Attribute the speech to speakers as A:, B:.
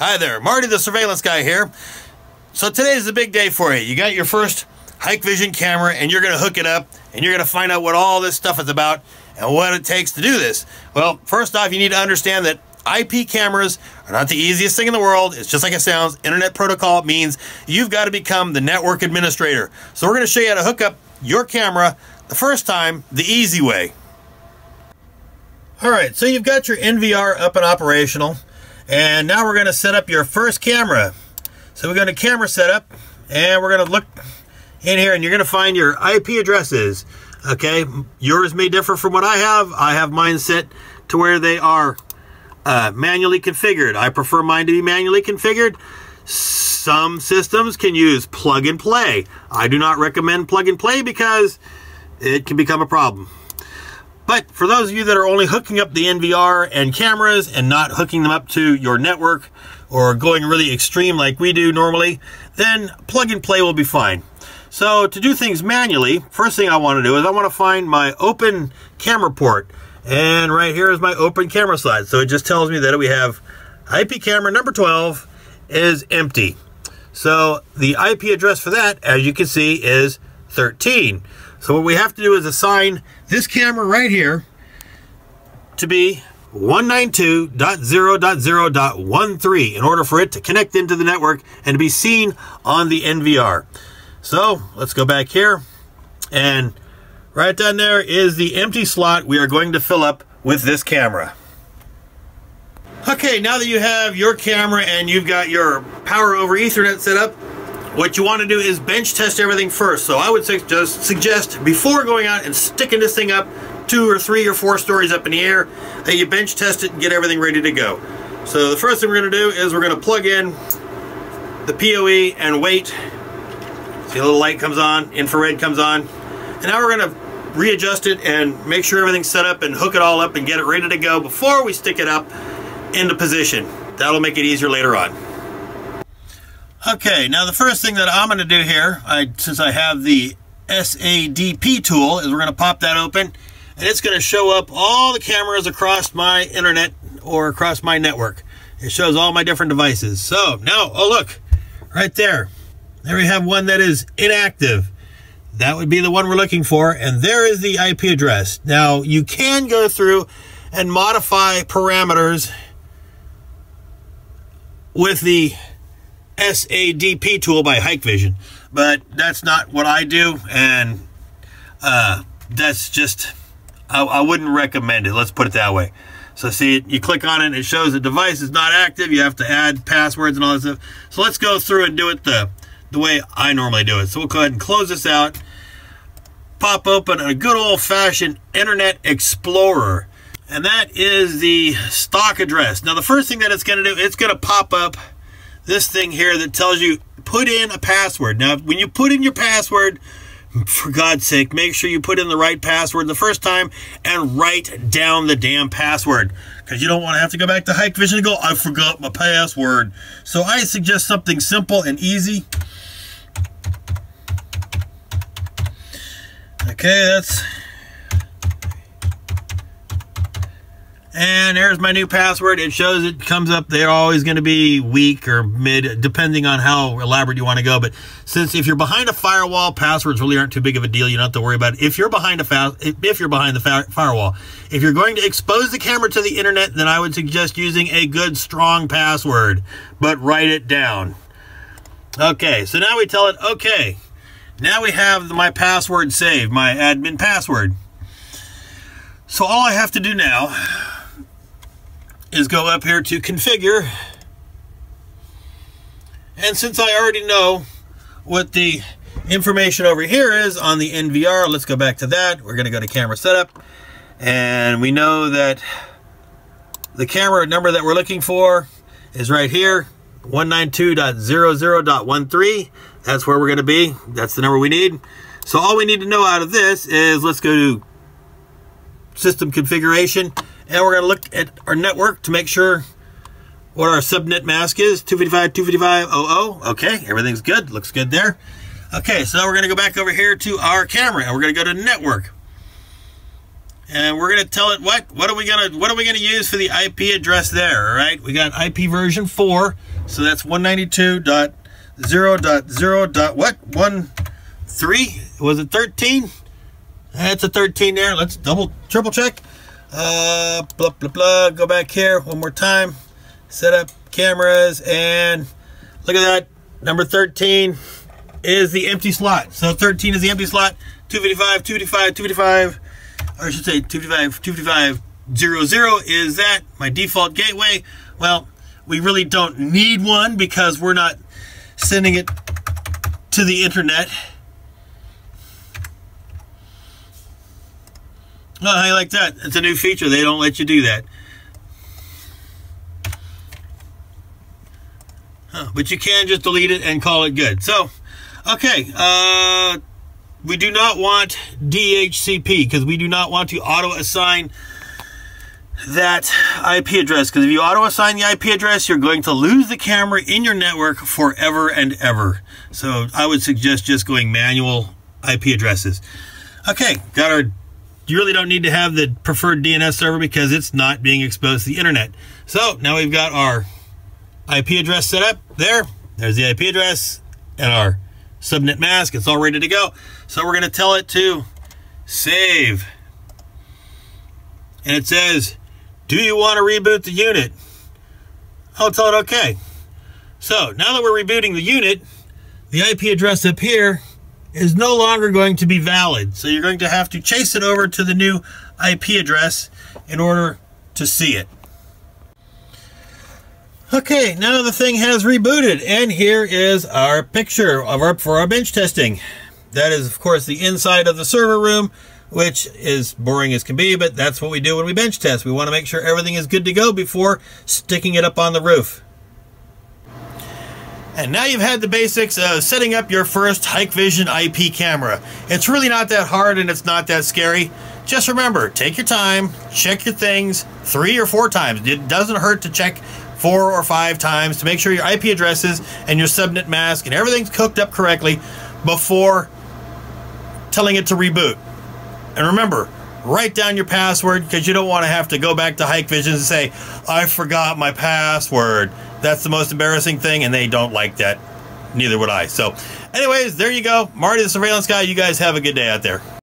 A: Hi there, Marty the surveillance guy here. So today is a big day for you. You got your first Hikvision camera and you're going to hook it up and you're going to find out what all this stuff is about and what it takes to do this. Well, first off, you need to understand that IP cameras are not the easiest thing in the world. It's just like it sounds. Internet protocol means you've got to become the network administrator. So we're going to show you how to hook up your camera the first time the easy way. All right, so you've got your NVR up and operational. And now we're going to set up your first camera. So we're going to camera setup and we're going to look in here and you're going to find your IP addresses. Okay, yours may differ from what I have. I have mine set to where they are uh, manually configured. I prefer mine to be manually configured. Some systems can use plug and play. I do not recommend plug and play because it can become a problem. But for those of you that are only hooking up the NVR and cameras and not hooking them up to your network or going really extreme like we do normally, then plug and play will be fine. So to do things manually, first thing I want to do is I want to find my open camera port. And right here is my open camera slide. So it just tells me that we have IP camera number 12 is empty. So the IP address for that, as you can see, is 13. So what we have to do is assign this camera right here to be 192.0.0.13 in order for it to connect into the network and to be seen on the NVR. So let's go back here and right down there is the empty slot we are going to fill up with this camera. Okay, now that you have your camera and you've got your power over ethernet set up, what you want to do is bench test everything first. So I would just suggest before going out and sticking this thing up two or three or four stories up in the air, that you bench test it and get everything ready to go. So the first thing we're going to do is we're going to plug in the PoE and wait. See a little light comes on, infrared comes on. And now we're going to readjust it and make sure everything's set up and hook it all up and get it ready to go before we stick it up into position. That'll make it easier later on. Okay, now the first thing that I'm going to do here, I, since I have the SADP tool, is we're going to pop that open, and it's going to show up all the cameras across my internet or across my network. It shows all my different devices. So now, oh look, right there. There we have one that is inactive. That would be the one we're looking for, and there is the IP address. Now, you can go through and modify parameters with the SADP tool by Hikvision, but that's not what I do, and uh, that's just, I, I, wouldn't recommend it. Let's put it that way. So see, you click on it, it shows the device is not active. You have to add passwords and all that stuff. So let's go through and do it the, the way I normally do it. So we'll go ahead and close this out. Pop open a good old-fashioned Internet Explorer. And that is the stock address. Now, the first thing that it's going to do, it's going to pop up this thing here that tells you put in a password. Now, when you put in your password, for God's sake, make sure you put in the right password the first time and write down the damn password. Because you don't want to have to go back to Hikvision and go, I forgot my password. So I suggest something simple and easy. Okay, that's And there's my new password. It shows it comes up. They're always going to be weak or mid, depending on how elaborate you want to go. But since if you're behind a firewall, passwords really aren't too big of a deal. You don't have to worry about it. If you're behind a if you're behind the firewall, if you're going to expose the camera to the internet, then I would suggest using a good strong password. But write it down. Okay, so now we tell it, okay, now we have my password saved, my admin password. So all I have to do now is go up here to configure. And since I already know what the information over here is on the NVR, let's go back to that. We're going to go to camera setup. And we know that the camera number that we're looking for is right here, 192.00.13. That's where we're going to be. That's the number we need. So all we need to know out of this is let's go to system configuration and we're going to look at our network to make sure what our subnet mask is 255 255 00. okay everything's good looks good there okay so we're going to go back over here to our camera and we're going to go to network and we're gonna tell it what what are we gonna what are we gonna use for the IP address there all right we got IP version 4 so that's 192.0.0. what one three was it 13 that's a 13 there let's double triple check uh blah blah blah. Go back here one more time. Set up cameras and look at that. Number 13 is the empty slot. So 13 is the empty slot. 255 255 255 or I should say 255, 255, 00 is that, my default gateway. Well, we really don't need one because we're not sending it to the internet. Oh, you like that? It's a new feature. They don't let you do that. Huh, but you can just delete it and call it good. So, okay. Uh, we do not want DHCP because we do not want to auto assign that IP address because if you auto assign the IP address you're going to lose the camera in your network forever and ever so I would suggest just going manual IP addresses okay got our you really don't need to have the preferred DNS server because it's not being exposed to the internet so now we've got our IP address set up there there's the IP address and our subnet mask. It's all ready to go. So we're going to tell it to save. And it says, do you want to reboot the unit? I'll tell it okay. So now that we're rebooting the unit, the IP address up here is no longer going to be valid. So you're going to have to chase it over to the new IP address in order to see it. Okay, now the thing has rebooted, and here is our picture of our for our bench testing. That is, of course, the inside of the server room, which is boring as can be, but that's what we do when we bench test. We want to make sure everything is good to go before sticking it up on the roof. And now you've had the basics of setting up your first Hikvision IP camera. It's really not that hard and it's not that scary. Just remember, take your time, check your things three or four times. It doesn't hurt to check four or five times to make sure your IP addresses and your subnet mask and everything's cooked up correctly before telling it to reboot. And remember, write down your password because you don't want to have to go back to Hikvision and say, I forgot my password. That's the most embarrassing thing, and they don't like that. Neither would I. So, anyways, there you go. Marty the Surveillance Guy. You guys have a good day out there.